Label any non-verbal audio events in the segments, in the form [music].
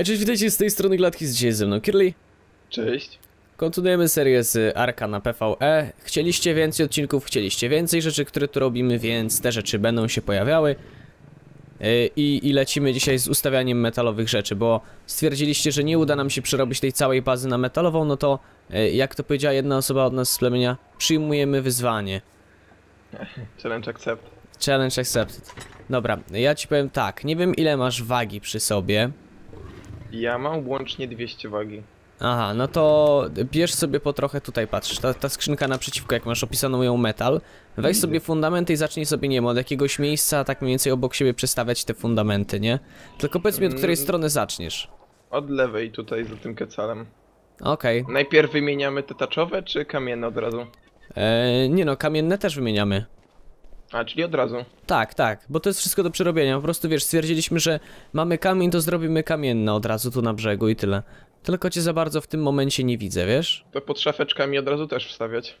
Hej, cześć, witajcie z tej strony Gladki, z dzisiaj ze mną Kirli. Cześć. Kontynuujemy serię z Arka na PvE. Chcieliście więcej odcinków, chcieliście więcej rzeczy, które tu robimy, więc te rzeczy będą się pojawiały. I, I lecimy dzisiaj z ustawianiem metalowych rzeczy, bo stwierdziliście, że nie uda nam się przerobić tej całej bazy na metalową, no to jak to powiedziała jedna osoba od nas z plemienia, przyjmujemy wyzwanie. Challenge accept. Challenge accepted. Dobra, ja ci powiem tak, nie wiem ile masz wagi przy sobie. Ja mam łącznie 200 wagi. Aha, no to bierz sobie po trochę tutaj, patrz, ta, ta skrzynka naprzeciwko, jak masz opisaną ją metal, weź sobie fundamenty i zacznij sobie, nie wiem, od jakiegoś miejsca tak mniej więcej obok siebie przestawiać te fundamenty, nie? Tylko powiedz mi, od której Mm. strony zaczniesz. Od lewej tutaj za tym kecalem. Okej, Najpierw wymieniamy te taczowe czy kamienne od razu? Eee, nie no, kamienne też wymieniamy. A, czyli od razu. Tak, tak, bo to jest wszystko do przerobienia, po prostu wiesz, stwierdziliśmy, że mamy kamień, to zrobimy kamienne od razu tu na brzegu i tyle. Tylko cię za bardzo w tym momencie nie widzę, wiesz? To pod szafeczkami od razu też wstawiać.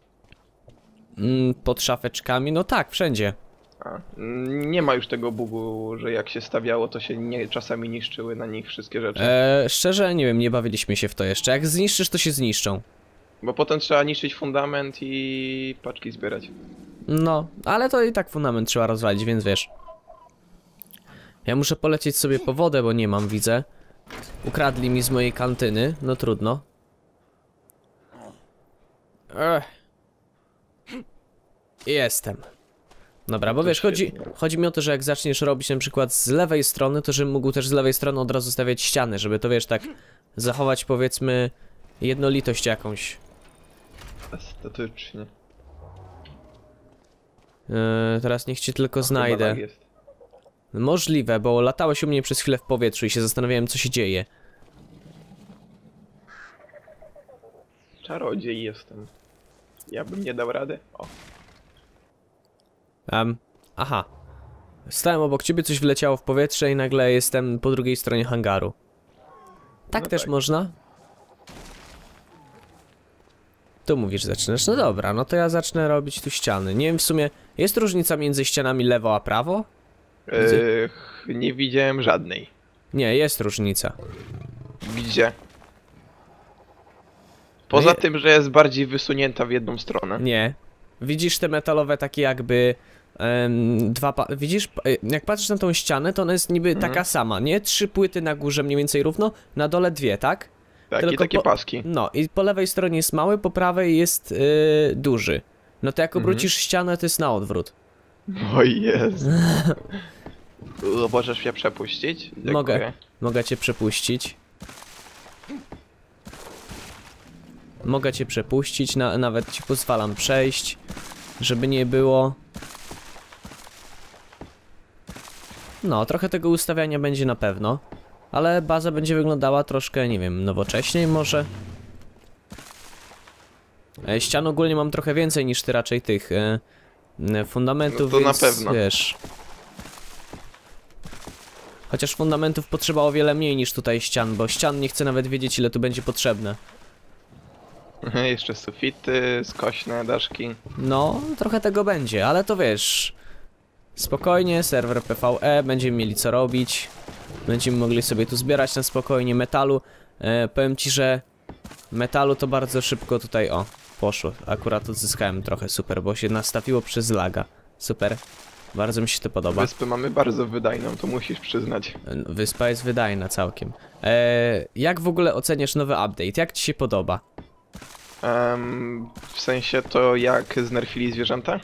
Mm, pod szafeczkami, no tak, wszędzie. A, mm, nie ma już tego bugu, że jak się stawiało, to się nie, czasami niszczyły na nich wszystkie rzeczy. Eee, szczerze, nie wiem, nie bawiliśmy się w to jeszcze. Jak zniszczysz, to się zniszczą. Bo potem trzeba niszczyć fundament i paczki zbierać. No, ale to i tak fundament trzeba rozwalić, więc wiesz. Ja muszę polecieć sobie po wodę, bo nie mam, widzę. Ukradli mi z mojej kantyny, no trudno. Ech. Jestem. Dobra, bo wiesz, chodzi, chodzi mi o to, że jak zaczniesz robić na przykład z lewej strony, to żebym mógł też z lewej strony od razu stawiać ściany, żeby to wiesz, tak zachować powiedzmy jednolitość jakąś. Estetycznie. Eee, teraz niech cię tylko Chyba znajdę. tak jest. Możliwe, bo latałeś u mnie przez chwilę w powietrzu i się zastanawiałem, co się dzieje. Czarodziej jestem. Ja bym nie dał rady. O, Um, aha. Stałem obok ciebie, coś wleciało w powietrze i nagle jestem po drugiej stronie hangaru. Tak No też tak. można? Tu mówisz, zaczynasz. No dobra, no to ja zacznę robić tu ściany. Nie wiem w sumie, jest różnica między ścianami lewo a prawo? Nie widziałem żadnej. Nie, jest różnica. Gdzie? Poza Nie. tym, że jest bardziej wysunięta w jedną stronę. Nie. Widzisz te metalowe takie jakby em, dwa widzisz p- jak patrzysz na tą ścianę to ona jest niby Mhm. taka sama, nie? Trzy płyty na górze mniej więcej równo, na dole dwie, tak? Takie, tylko takie paski. No i po lewej stronie jest mały, po prawej jest yy, duży. No to jak Mhm. obrócisz ścianę to jest na odwrót. [laughs] Oj jest. Możesz mnie przepuścić? Dziękuję. Mogę. Mogę cię przepuścić. Mogę cię przepuścić, na, nawet ci pozwalam przejść, żeby nie było. No, trochę tego ustawiania będzie na pewno, ale baza będzie wyglądała troszkę, nie wiem, nowocześniej może. E, Ścian ogólnie mam trochę więcej niż ty raczej tych e, e, fundamentów, No to na więc pewno. wiesz. Chociaż fundamentów potrzeba o wiele mniej niż tutaj ścian, bo ścian nie chcę nawet wiedzieć ile tu będzie potrzebne. [laughs] Jeszcze sufity, skośne daszki. No, trochę tego będzie, ale to wiesz. Spokojnie, serwer PvE, będziemy mieli co robić. Będziemy mogli sobie tu zbierać na spokojnie metalu. E, powiem ci, że metalu to bardzo szybko tutaj, o, poszło. Akurat odzyskałem trochę, super, bo się nastawiło przez laga. Super, bardzo mi się to podoba. Wyspę mamy bardzo wydajną, to musisz przyznać. Wyspa jest wydajna całkiem. E, jak w ogóle oceniasz nowy update? Jak ci się podoba? Em, w sensie to jak znerfili zwierzęta?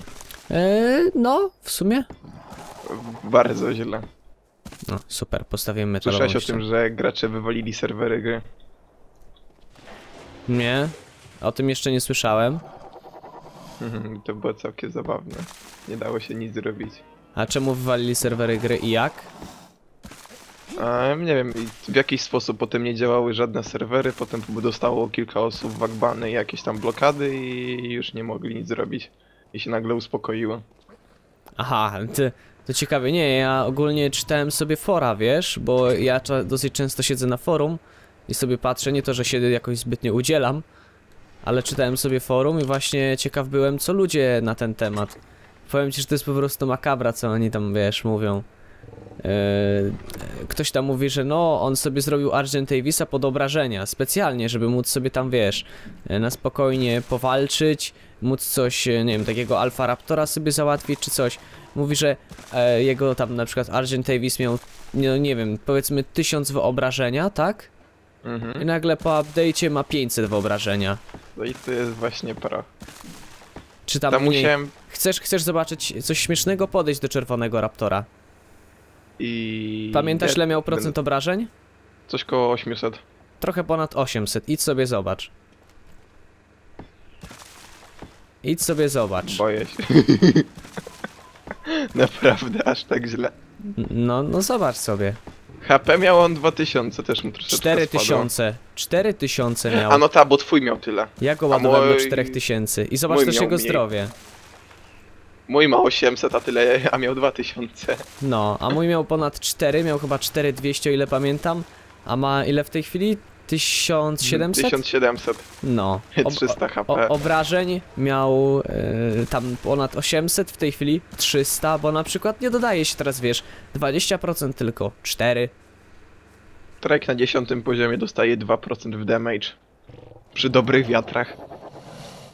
E, no, w sumie. Bardzo źle. No, super, postawiłem metalową Słyszałeś o tym, że gracze wywalili serwery gry? Nie, o tym jeszcze nie słyszałem. [laughs] To było całkiem zabawne. Nie dało się nic zrobić. A czemu wywalili serwery gry i jak? Em, nie wiem, w jakiś sposób potem nie działały żadne serwery, potem dostało kilka osób wagbany i jakieś tam blokady i już nie mogli nic zrobić. I się nagle uspokoiło. Aha, ty, to ciekawe, nie, ja ogólnie czytałem sobie fora, wiesz, bo ja dosyć często siedzę na forum i sobie patrzę, nie to, że się jakoś zbytnio udzielam, ale czytałem sobie forum i właśnie ciekaw byłem, co ludzie na ten temat. Powiem ci, że to jest po prostu makabra, co oni tam, wiesz, mówią. Yy, ktoś tam mówi, że no, on sobie zrobił Argent Davisa pod obrażenia, specjalnie, żeby móc sobie tam, wiesz, e, na spokojnie powalczyć, móc coś, e, nie wiem, takiego Alpha Raptora sobie załatwić, czy coś. Mówi, że e, jego tam na przykład Argent Davis miał, no nie wiem, powiedzmy 1000 wyobrażenia, tak? I Mhm. nagle po update'cie ma 500 wyobrażenia. No i to jest właśnie pro. Czy tam Tam mniej. musiałem Chcesz, chcesz zobaczyć coś śmiesznego? Podejść do czerwonego Raptora. i... Pamiętasz, ile miał procent obrażeń? Coś koło 800. Trochę ponad 800. Idź sobie zobacz. Idź sobie zobacz. Boję się. [laughs] Naprawdę, aż tak źle. No, no zobacz sobie. HP miał on 2000, też mu troszeczkę 4000. 4000 miał. A no ta, bo twój miał tyle. Ja go ładowałem do mój- 4000. I zobacz też jego mniej. zdrowie. Mój ma 800, a tyle, a miał 2000. No, a mój miał ponad 4, miał chyba 4200 o ile pamiętam. A ma ile w tej chwili? 1700? 1700. No. [laughs] Ob- 300 HP. O, obrażeń miał e, tam ponad 800, w tej chwili 300, bo na przykład nie dodaje się teraz, wiesz, 20% tylko, 4. Trek na 10 poziomie dostaje 2% w damage. Przy dobrych wiatrach.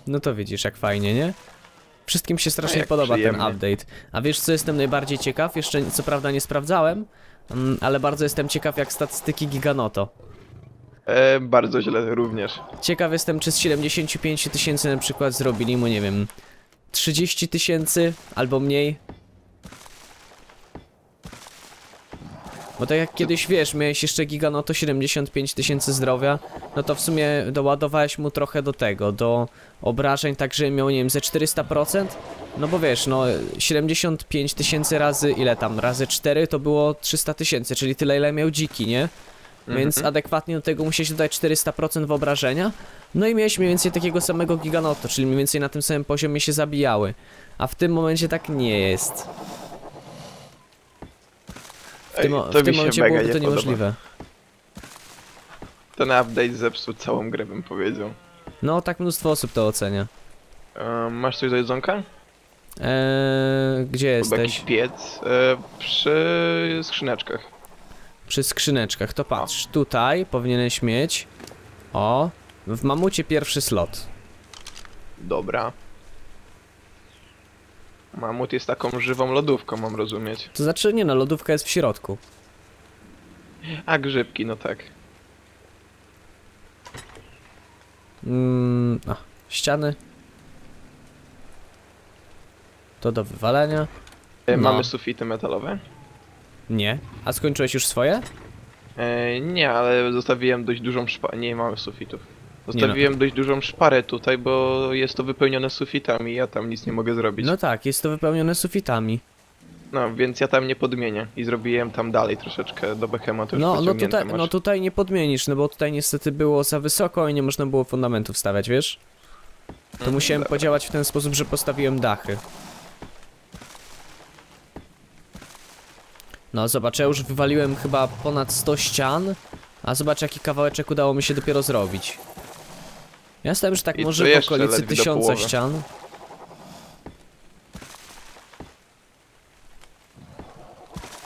No to widzisz, jak fajnie, nie? Wszystkim się strasznie podoba przyjemnie. ten update. A wiesz, co jestem najbardziej ciekaw? Jeszcze co prawda nie sprawdzałem, mm, ale bardzo jestem ciekaw jak statystyki Giganoto. E, bardzo źle również. Ciekaw jestem, czy z 75 tysięcy na przykład zrobili mu, nie wiem, 30 tysięcy albo mniej. Bo tak jak kiedyś wiesz, miałeś jeszcze Giganoto 75 tysięcy zdrowia, no to w sumie doładowałeś mu trochę do tego, do obrażeń, tak że miał, nie wiem, ze 400%. No bo wiesz, no 75 tysięcy razy, ile tam, razy 4 to było 300 tysięcy, czyli tyle ile miał dziki, nie? Więc Mhm. adekwatnie do tego musiałeś dodać 400% wyobrażenia. No i miałeś mniej więcej takiego samego Giganoto, czyli mniej więcej na tym samym poziomie się zabijały. A w tym momencie tak nie jest. W tym, o- to w tym momencie byłoby to nie podoba. niemożliwe. Ten update zepsuł całą grę, bym powiedział. No, tak mnóstwo osób to ocenia. E, masz coś do jedzonka? Eee, gdzie jakiś jesteś? piec? E, przy skrzyneczkach. Przy skrzyneczkach, to patrz. Tutaj powinieneś mieć... O, w mamucie pierwszy slot. Dobra. Mamut jest taką żywą lodówką, mam rozumieć. To znaczy, nie no, lodówka jest w środku. A grzybki, no tak. Mm, a, ściany. To do wywalenia. E, No. Mamy sufity metalowe? Nie. A skończyłeś już swoje? E, nie, ale zostawiłem dość dużą szparę. Nie mamy sufitów. no. Zostawiłem dość dużą szparę tutaj, bo jest to wypełnione sufitami, ja tam nic nie mogę zrobić. No tak, jest to wypełnione sufitami. No, więc ja tam nie podmienię i zrobiłem tam dalej troszeczkę do już No, no tutaj, masz. no tutaj nie podmienisz, no bo tutaj niestety było za wysoko i nie można było fundamentów stawiać, wiesz? To Mhm, musiałem dobra. podziałać w ten sposób, że postawiłem dachy. No zobacz, ja już wywaliłem chyba ponad 100 ścian, a zobacz jaki kawałeczek udało mi się dopiero zrobić. Ja stałem, że tak I może w okolicy ledwie do tysiąca połowy. ścian.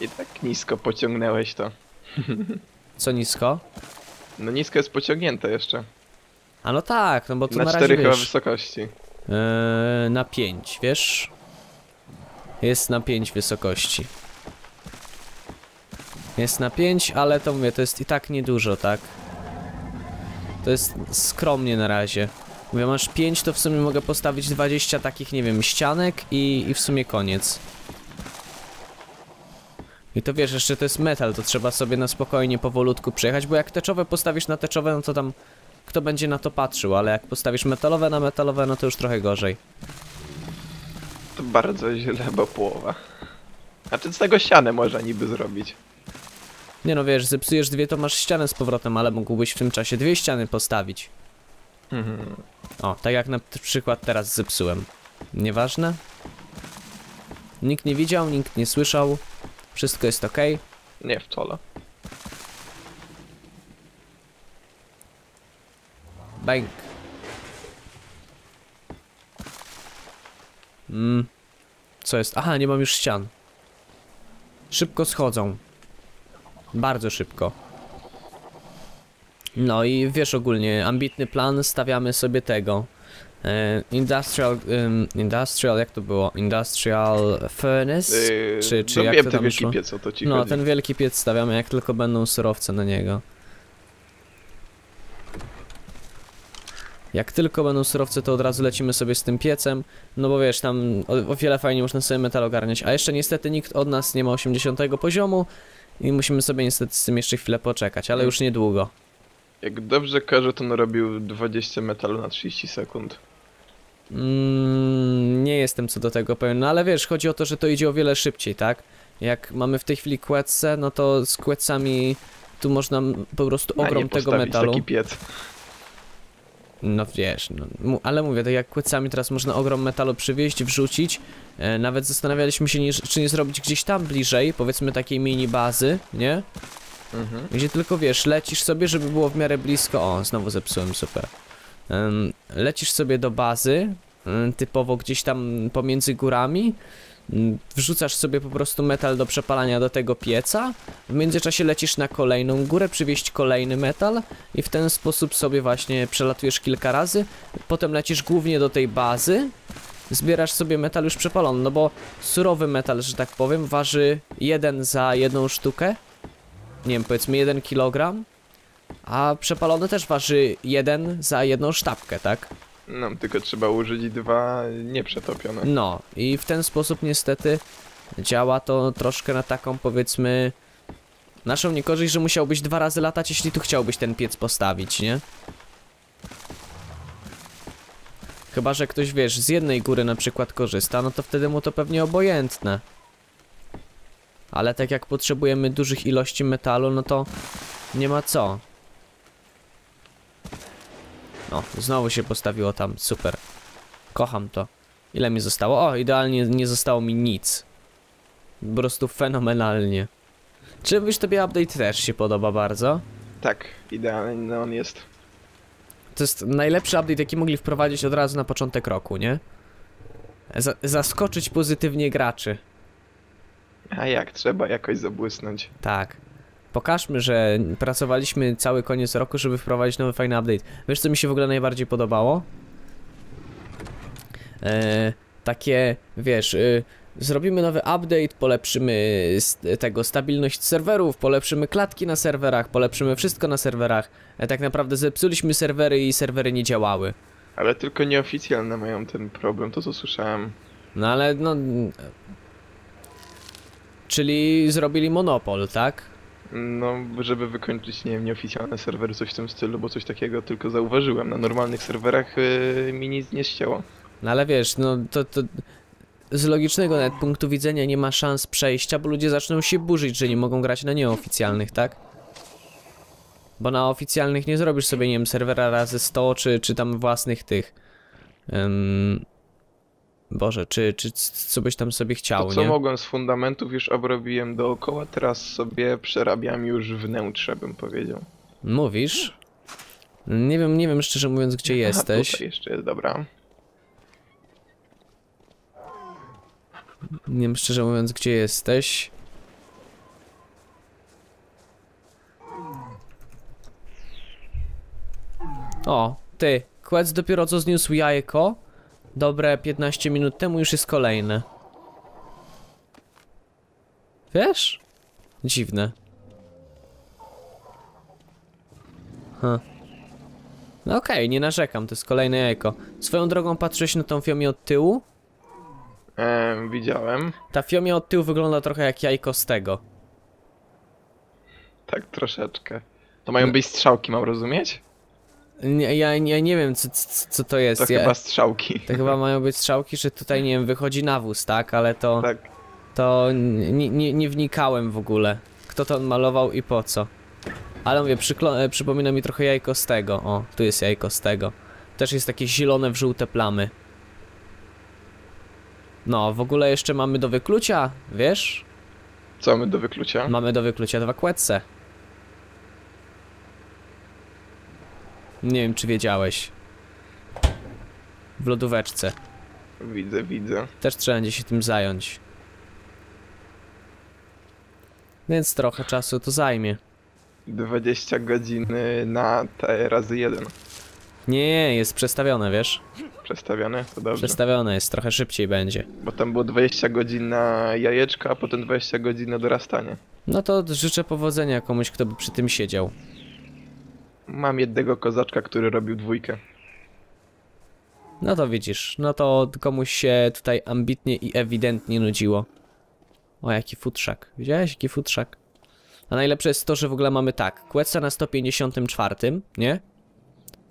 I tak nisko pociągnęłeś to. [laughs] Co nisko? No nisko jest pociągnięte jeszcze. A no tak, no bo to na, na razie 4 chyba wiesz, wysokości. Eee, na 5, wiesz? Jest na 5 wysokości. Jest na 5, ale to mówię, to jest i tak niedużo, tak? To jest skromnie na razie. Mówię, masz 5, to w sumie mogę postawić 20 takich, nie wiem, ścianek i, i w sumie koniec. I to wiesz, jeszcze to jest metal, to trzeba sobie na spokojnie, powolutku przejechać, bo jak teczowe postawisz na teczowe, no to tam kto będzie na to patrzył, ale jak postawisz metalowe na metalowe, no to już trochę gorzej. To bardzo źle, bo połowa. A czy z tego ścianę można niby zrobić? Nie no wiesz, zepsujesz dwie, to masz ścianę z powrotem, ale mógłbyś w tym czasie dwie ściany postawić. Mhm. O, tak jak na przykład teraz zepsułem. Nieważne. Nikt nie widział, nikt nie słyszał. Wszystko jest ok. Nie wcale. Bang. Mm. Co jest? Aha, nie mam już ścian. Szybko schodzą. Bardzo szybko. No i wiesz ogólnie, ambitny plan, stawiamy sobie tego. E, industrial, ym, industrial, jak to było? Industrial furnace? Yy, czy- czy no jak wiem, to ten tam wielki szło? piec, o to ci No, chodzi. ten wielki piec stawiamy, jak tylko będą surowce na niego. Jak tylko będą surowce, to od razu lecimy sobie z tym piecem, no bo wiesz, tam o, o wiele fajnie można sobie metal ogarniać, a jeszcze niestety nikt od nas nie ma 80 poziomu i musimy sobie niestety z tym jeszcze chwilę poczekać, ale już niedługo. Jak dobrze kojarzę, to narobił 20 metalu na 30 sekund. Mm, nie jestem co do tego pewien, no ale wiesz, chodzi o to, że to idzie o wiele szybciej, tak? Jak mamy w tej chwili kłecce, no to z kłecami tu można po prostu ogrom tego metalu. taki piec. No wiesz, no, ale mówię, tak jak kłecami teraz można ogrom metalu przywieźć, wrzucić. E, nawet zastanawialiśmy się, nie, czy nie zrobić gdzieś tam bliżej, powiedzmy takiej mini bazy, nie? Mhm. Gdzie tylko wiesz, lecisz sobie, żeby było w miarę blisko. O, znowu zepsułem, super. Lecisz sobie do bazy, typowo gdzieś tam pomiędzy górami. M, Wrzucasz sobie po prostu metal do przepalania do tego pieca. W międzyczasie lecisz na kolejną górę, przywieźć kolejny metal i w ten sposób sobie właśnie przelatujesz kilka razy. Potem lecisz głównie do tej bazy. Zbierasz sobie metal już przepalony, no bo surowy metal, że tak powiem, waży jeden za jedną sztukę nie wiem, powiedzmy 1 kg, a przepalony też waży 1 za jedną sztabkę, tak? No, tylko trzeba użyć dwa nieprzetopione. No i w ten sposób niestety działa to troszkę na taką powiedzmy naszą niekorzyść, że musiałbyś dwa razy latać, jeśli tu chciałbyś ten piec postawić, nie? Chyba, że ktoś, wiesz, z jednej góry na przykład korzysta, no to wtedy mu to pewnie obojętne. Ale tak jak potrzebujemy dużych ilości metalu, no to nie ma co. No, znowu się postawiło tam, super. Kocham to. Ile mi zostało? O, idealnie nie zostało mi nic. Po prostu fenomenalnie. Czy mówisz tobie update też się podoba bardzo? Tak, idealny on jest. To jest najlepszy update, jaki mogli wprowadzić od razu na początek roku, nie? Zaskoczyć pozytywnie graczy. A jak trzeba jakoś zabłysnąć. Tak. Pokażmy, że pracowaliśmy cały koniec roku, żeby wprowadzić nowy fajny update. Wiesz, co mi się w ogóle najbardziej podobało? E, takie, wiesz, y, zrobimy nowy update, polepszymy tego stabilność serwerów, polepszymy klatki na serwerach, polepszymy wszystko na serwerach. E, tak naprawdę zepsuliśmy serwery i serwery nie działały. Ale tylko nieoficjalne mają ten problem, to co słyszałem. No ale no... Czyli zrobili monopol, tak? No, żeby wykończyć, nie wiem, nieoficjalne serwery, coś w tym stylu, bo coś takiego tylko zauważyłem. Na normalnych serwerach yy, mi nic nie ścięło. No ale wiesz, no to, to z logicznego nawet punktu widzenia nie ma szans przejścia, bo ludzie zaczną się burzyć, że nie mogą grać na nieoficjalnych, tak? Bo na oficjalnych nie zrobisz sobie, nie wiem, serwera razy 100, czy, czy tam własnych tych. Ym... Boże, czy, czy co byś tam sobie chciał, To co nie? mogłem z fundamentów już obrobiłem dookoła, teraz sobie przerabiam już wnętrze, bym powiedział. Mówisz? Nie wiem, nie wiem szczerze mówiąc, gdzie A, jesteś. tutaj jeszcze jest, dobra. Nie wiem szczerze mówiąc, gdzie jesteś. O, ty, Quetz dopiero co zniósł jajko. Dobre 15 minut temu już jest kolejne. Wiesz? Dziwne. Huh. No okej, nie narzekam, to jest kolejne jajko. Swoją drogą patrzę się na tą fiomię od tyłu. Ehm, widziałem. Ta fiomia od tyłu wygląda trochę jak jajko z tego. Tak, troszeczkę. To mają być strzałki, mam rozumieć? Nie, ja, ja nie wiem, co, co, co to jest. To ja, chyba strzałki. to chyba [laughs] mają być strzałki, że tutaj, nie wiem, wychodzi nawóz, tak? Ale to, Tak. to nie, nie, nie wnikałem w ogóle. Kto to malował i po co. Ale mówię, e, przypomina mi trochę jajko z tego. O, tu jest jajko z tego. Też jest takie zielone w żółte plamy. No, w ogóle jeszcze mamy do wyklucia, wiesz? Co mamy do wyklucia? Mamy do wyklucia dwa kłetce. Nie wiem, czy wiedziałeś. W lodóweczce. Widzę, widzę. Też trzeba będzie się tym zająć. Więc trochę czasu to zajmie. 20 godzin na te razy jeden Nie, jest przestawione, wiesz? przestawione, to dobrze. Przestawione jest, trochę szybciej będzie. Bo tam było 20 godzin na jajeczka, a potem 20 godzin na dorastanie. No to życzę powodzenia komuś, kto by przy tym siedział. Mam jednego kozaczka, który robił dwójkę. No to widzisz, no to komuś się tutaj ambitnie i ewidentnie nudziło. O, jaki futrzak. Widziałeś, jaki futrzak? A najlepsze jest to, że w ogóle mamy tak, Quetsa na 154, nie?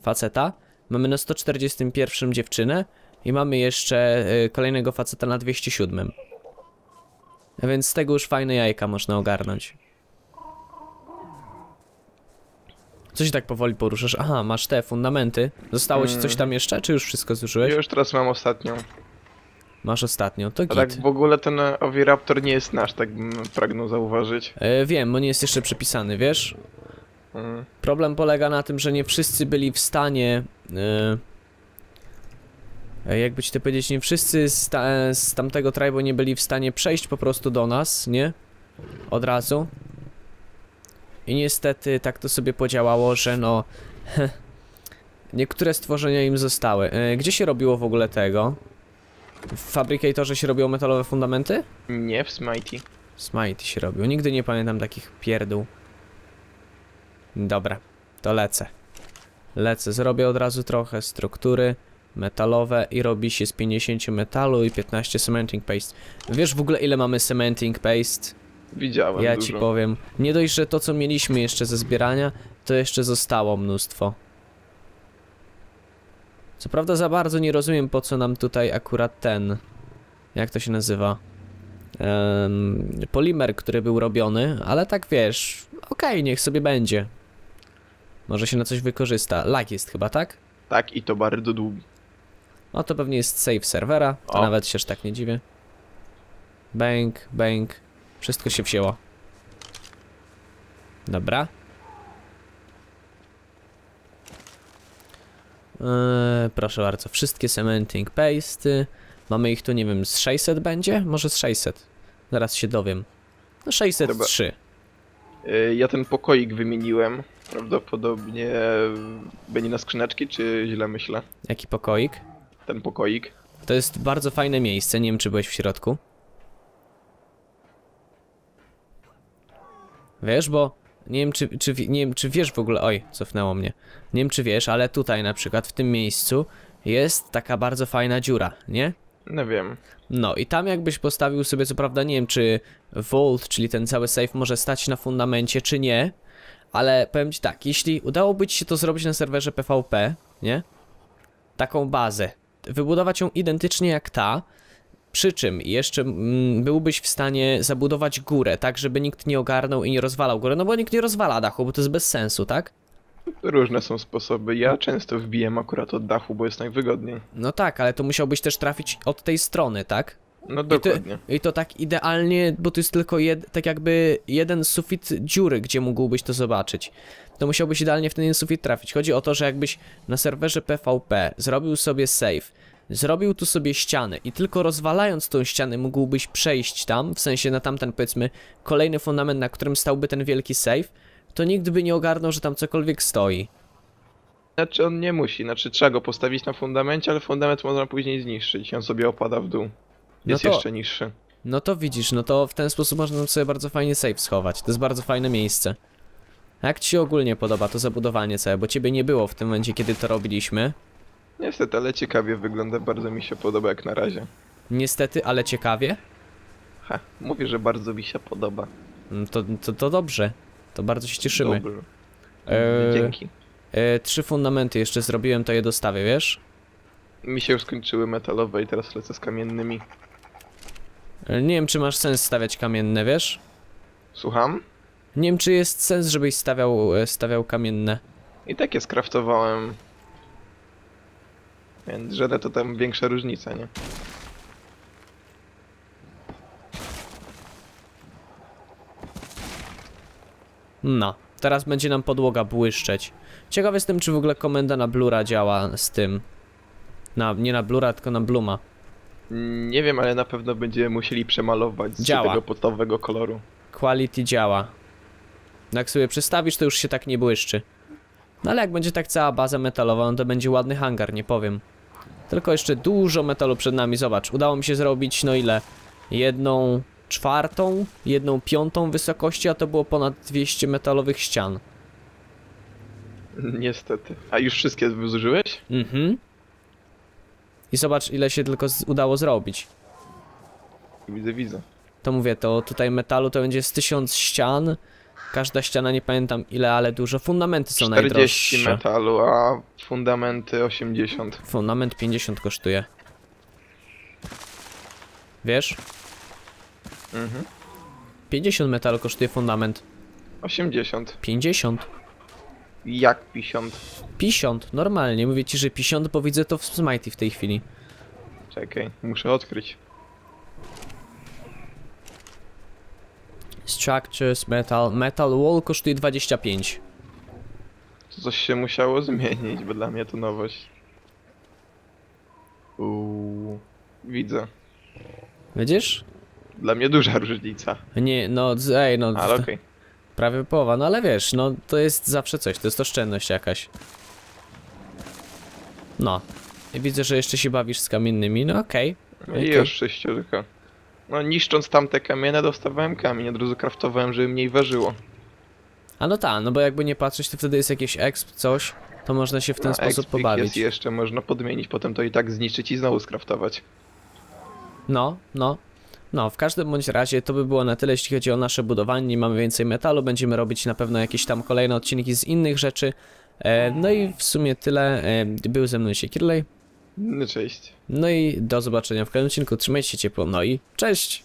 Faceta. Mamy na 141 dziewczynę i mamy jeszcze y, kolejnego faceta na 207. A więc z tego już fajne jajka można ogarnąć. Co się tak powoli poruszasz? Aha, masz te fundamenty. Zostało ci coś tam jeszcze, czy już wszystko zużyłeś? Już teraz mam ostatnią. Masz ostatnio, to git. tak w ogóle ten Oviraptor nie jest nasz, tak bym pragnął zauważyć. E, wiem, bo nie jest jeszcze przepisany, wiesz? Mm. Problem polega na tym, że nie wszyscy byli w stanie. E, e, jakby ci to powiedzieć, nie wszyscy z, ta, z tamtego tribu nie byli w stanie przejść po prostu do nas, nie? Od razu. I niestety tak to sobie podziałało, że no. [laughs] niektóre stworzenia im zostały. E, gdzie się robiło w ogóle tego? W Fabricatorze się robiło metalowe fundamenty? Nie w Smitey. Smite się robił. Nigdy nie pamiętam takich pierdół. Dobra, to lecę. Lecę, zrobię od razu trochę struktury metalowe i robi się z 50 metalu i 15 cementing paste. Wiesz w ogóle ile mamy cementing paste? Widziałem Ja dużo. ci powiem. Nie dość, że to co mieliśmy jeszcze ze zbierania, to jeszcze zostało mnóstwo. Co prawda za bardzo nie rozumiem po co nam tutaj akurat ten... Jak to się nazywa? Em, polimer, który był robiony, ale tak wiesz, okej, niech sobie będzie. Może się na coś wykorzysta. Lag jest chyba, tak? Tak, i to bardzo długi. No to pewnie jest save serwera, to O. nawet się aż tak nie dziwię. Bank, bank, wszystko się wzięło. Dobra. Eee, proszę bardzo, wszystkie cementing pasty. Mamy ich tu, nie wiem, z 600 będzie? Może z 600. Zaraz się dowiem. No 603. Y, Ja ten pokoik wymieniłem. Prawdopodobnie będzie na skrzyneczki, czy źle myślę? Jaki pokoik? Ten pokoik. To jest bardzo fajne miejsce, nie wiem czy byłeś w środku. Wiesz, bo nie wiem czy, czy, nie wiem czy wiesz w ogóle, oj, cofnęło mnie. Nie wiem czy wiesz, ale tutaj na przykład w tym miejscu jest taka bardzo fajna dziura, nie? No wiem. No i tam jakbyś postawił sobie, co prawda nie wiem czy Vault, czyli ten cały safe może stać na fundamencie czy nie, ale powiem ci tak, jeśli udałoby ci się to zrobić na serwerze PvP, nie? Taką bazę, wybudować ją identycznie jak ta, przy czym jeszcze mm, byłbyś w stanie zabudować górę, tak żeby nikt nie ogarnął i nie rozwalał góry, no bo nikt nie rozwala dachu, bo to jest bez sensu, tak? Różne są sposoby. Ja często wbijam akurat od dachu, bo jest najwygodniej. No tak, ale to musiałbyś też trafić od tej strony, tak? No I to, dokładnie. I to tak idealnie, bo to jest tylko jed, tak jakby jeden sufit dziury, gdzie mógłbyś to zobaczyć. To musiałbyś idealnie w ten jeden sufit trafić. Chodzi o to, że jakbyś na serwerze PvP zrobił sobie save, zrobił tu sobie ścianę i tylko rozwalając tą ścianę mógłbyś przejść tam, w sensie na tamten powiedzmy kolejny fundament, na którym stałby ten wielki save, to nikt by nie ogarnął, że tam cokolwiek stoi. Znaczy on nie musi, znaczy trzeba go postawić na fundamencie, ale fundament można później zniszczyć i on sobie opada w dół. No Jest to- jeszcze niższy. No to widzisz, no to w ten sposób można sobie bardzo fajnie save schować. To jest bardzo fajne miejsce. Jak ci ogólnie podoba to zabudowanie całe? Bo ciebie nie było w tym momencie, kiedy to robiliśmy. Niestety, ale ciekawie wygląda, bardzo mi się podoba jak na razie. Niestety, ale ciekawie. Ha, mówię, że bardzo mi się podoba. Mm, To, to, to dobrze. To bardzo się cieszymy. Dobrze. Eee, Dzięki. E, trzy fundamenty jeszcze zrobiłem, to je dostawię, wiesz? Mi się już skończyły metalowe i teraz lecę z kamiennymi. E, Nie wiem, czy masz sens stawiać kamienne, wiesz? Słucham? Nie wiem, czy jest sens, żebyś stawiał, e, stawiał kamienne. I tak je skraftowałem. Więc żadne to tam większa różnica, nie? No, teraz będzie nam podłoga błyszczeć. Ciekaw jestem, czy w ogóle komenda na Blura działa z tym. Na, nie na Blura, tylko na Bluma. Nie wiem, ale na pewno będziemy musieli przemalować z Działa. tego podstawowego koloru. quality działa. No Jak sobie przestawisz, to już się tak nie błyszczy. No ale jak będzie tak cała baza metalowa, no to będzie ładny hangar, nie powiem. Tylko jeszcze dużo metalu przed nami, zobacz. Udało mi się zrobić, no ile? Jedną czwartą, jedną piątą wysokości, a to było ponad 200 metalowych ścian. [laughs] Niestety. A już wszystkie zużyłeś? Mhm. I zobacz, ile się tylko udało zrobić. Widzę, widzę. To mówię, to tutaj metalu to będzie z 1000 ścian. Każda ściana, nie pamiętam ile, ale dużo. Fundamenty są 40 najdroższe. metalu, a fundamenty 80. Fundament 50 kosztuje. Wiesz? Mhm. 50 metalu kosztuje fundament. 80. 50. Jak 50? 50, normalnie. Mówię ci, że 50, bo widzę to w Smite w tej chwili. Czekaj, muszę odkryć. Structures, metal. Metal wall kosztuje 25. To coś się musiało zmienić, bo dla mnie to nowość. Uuu, widzę. Widzisz? Dla mnie duża różnica. Nie, no, ej, no. Ale okej. Prawie połowa, no ale wiesz, no to jest zawsze coś, to jest oszczędność jakaś. No. Widzę, że jeszcze się bawisz z kamiennymi, no okej. I Okej. już sześciorka. No niszcząc tamte kamienie dostawałem kamień, od razu kraftowałem, żeby mniej ważyło. A no tak, no bo jakby nie patrzeć, to wtedy jest jakiś exp, coś, to można się w ten A sposób pobawić. Jest jeszcze można podmienić, potem to i tak zniszczyć i znowu skraftować. No, no. No, w każdym bądź razie to by było na tyle, jeśli chodzi o nasze budowanie. Nie mamy więcej metalu, będziemy robić na pewno jakieś tam kolejne odcinki z innych rzeczy. E, no i w sumie tyle. E, był ze mną się Kirley. No cześć. No i do zobaczenia w kolejnym odcinku. Trzymajcie się ciepło. No i cześć!